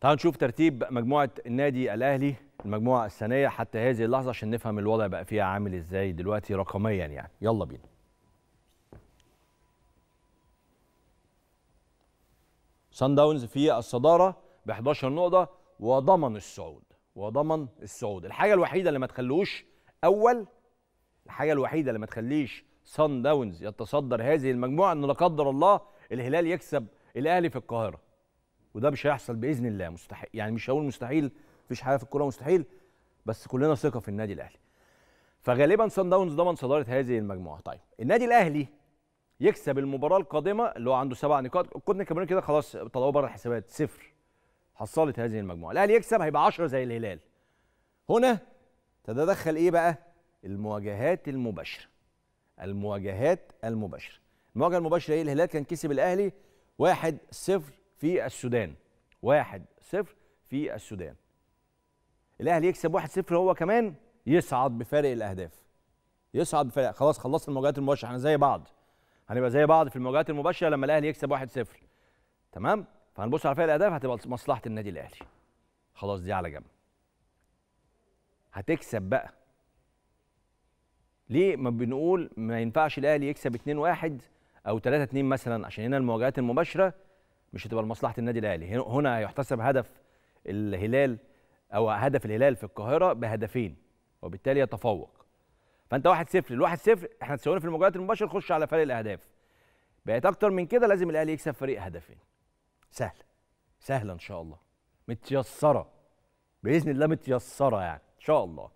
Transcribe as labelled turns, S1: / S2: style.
S1: تعالوا نشوف ترتيب مجموعة النادي الأهلي المجموعة الثانية حتى هذه اللحظة عشان نفهم الوضع بقى فيها عامل إزاي دلوقتي رقميا يعني. يلا بينا. سان داونز في الصدارة ب 11 نقطة وضمن الصعود وضمن الصعود. الحاجة الوحيدة اللي ما تخلوش أول الحاجة الوحيدة اللي ما تخليش سان داونز يتصدر هذه المجموعة إن لا قدر الله الهلال يكسب الأهلي في القاهرة. وده مش هيحصل بإذن الله مستحيل. يعني مش هقول مستحيل مفيش حاجة في الكورة مستحيل بس كلنا ثقة في النادي الأهلي. فغالبا سان داونز ضمن صدارة هذه المجموعة. طيب النادي الأهلي يكسب المباراة القادمة اللي هو عنده سبع نقاط. كنا كمان كده خلاص طلعوا بره الحسابات صفر. حصلت هذه المجموعة. الأهلي يكسب هيبقى 10 زي الهلال. هنا تتدخل إيه بقى؟ المواجهات المباشرة. المواجهات المباشرة. المواجهة المباشرة إيه؟ الهلال كان كسب الأهلي 1 0 في السودان. 1 0 في السودان. الأهلي يكسب 1 0 هو كمان يصعد بفارق الأهداف. يصعد بفارق. خلاص خلصت المواجهات المباشرة. إحنا زي بعض. هنبقى زي بعض في المواجهات المباشرة لما الأهلي يكسب 1 0 تمام؟ فهنبص على فرق الأهداف هتبقى مصلحة النادي الأهلي. خلاص دي على جنب. هتكسب بقى. ليه ما بنقول ما ينفعش الأهلي يكسب 2 1 أو 3 2 مثلا؟ عشان هنا المواجهات المباشرة مش هتبقى لمصلحة النادي الأهلي. هنا هيحتسب هدف الهلال أو هدف الهلال في القاهرة بهدفين وبالتالي يتفوق. فأنت 1 0 ال 1 0 إحنا تساوينا في المواجهات المباشره نخش على فرق الأهداف. بقت أكتر من كده لازم الأهلي يكسب فريق هدفين. سهل. سهله إن شاء الله. متيسرة. بإذن الله متيسرة يعني إن شاء الله.